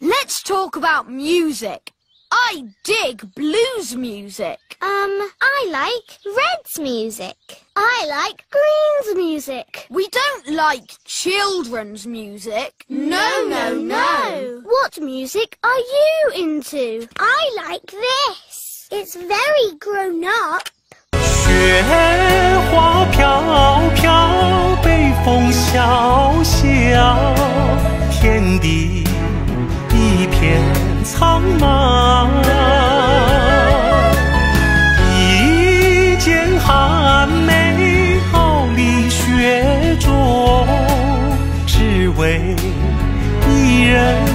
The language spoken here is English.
Let's talk about music. I dig blues music. Um, I like Red's music. I like Green's music. We don't like children's music. No, no, no. What music are you into? I like this. It's very grown up. 雪花飘飘，北风萧萧，天地 一片苍茫一剪寒梅傲立雪中只为一人。